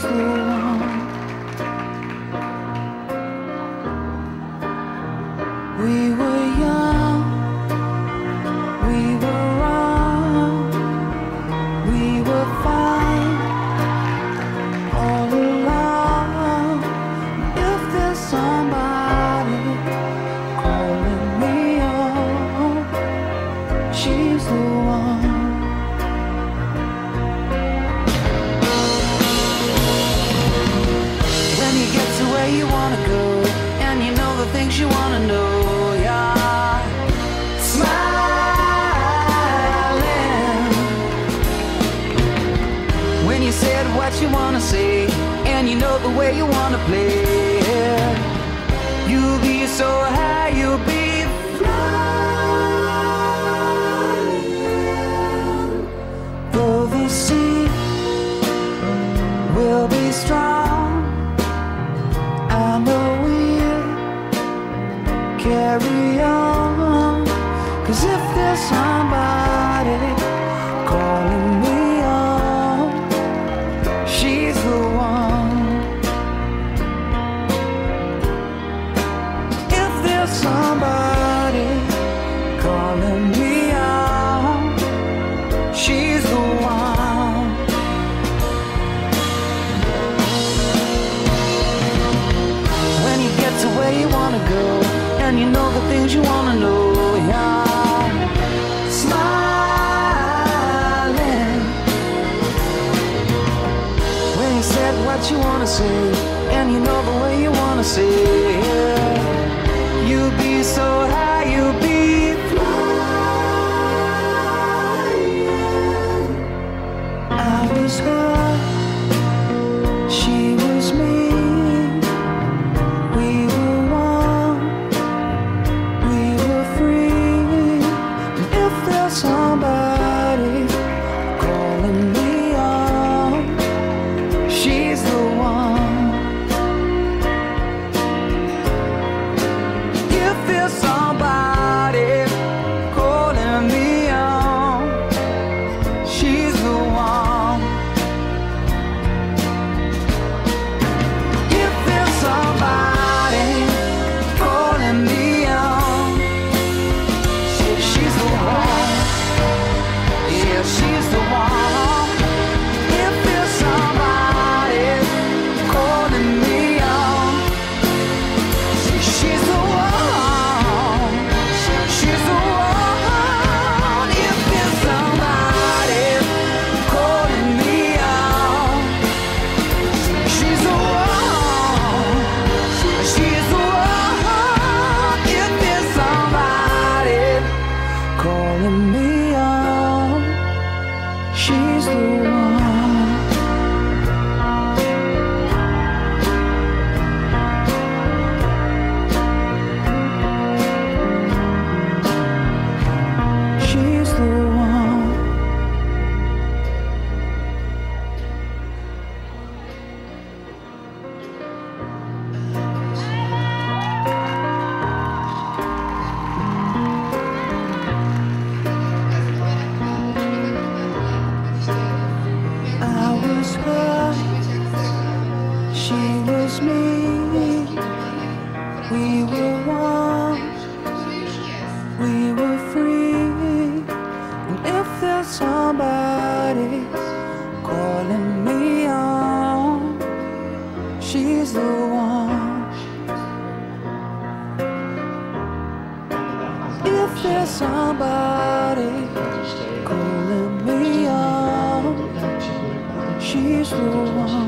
through you wanna go, and you know the things you wanna know. Yeah, smiling when you said what you wanna say, and you know the way you wanna play. Cause if there's somebody what you wanna say, and you know the way you wanna say. Yeah. You'll be so high, you'll be. samba. If there's somebody calling me on, she's the one.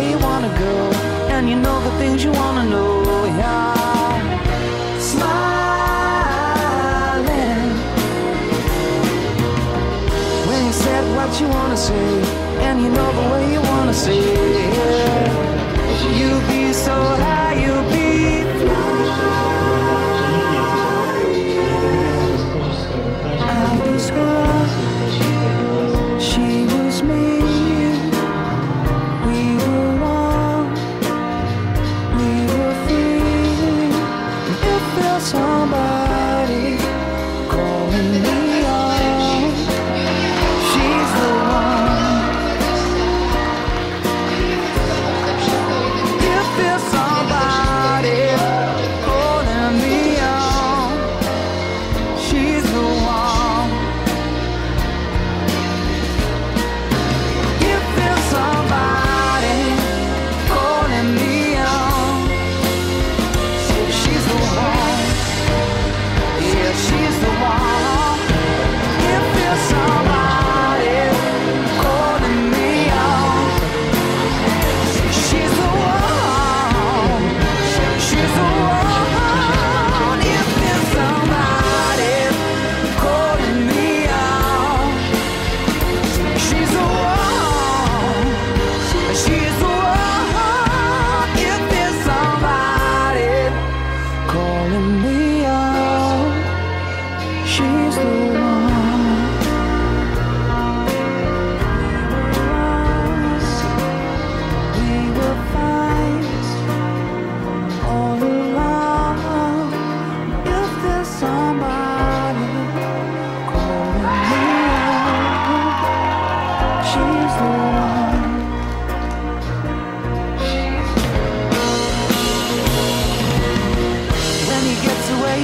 where you wanna go, and you know the things you wanna somebody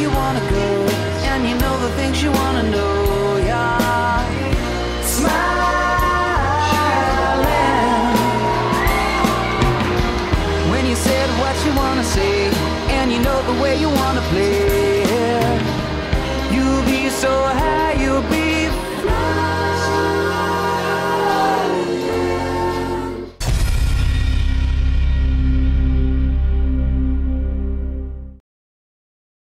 you wanna go, and you know the things you wanna know, yeah. Smiling when you said what you wanna say, and you know the way you wanna play.